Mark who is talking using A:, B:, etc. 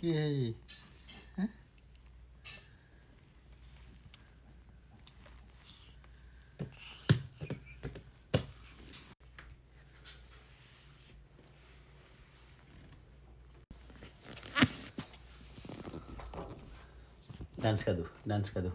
A: की है ये हैं? डांस कर दो डांस कर दो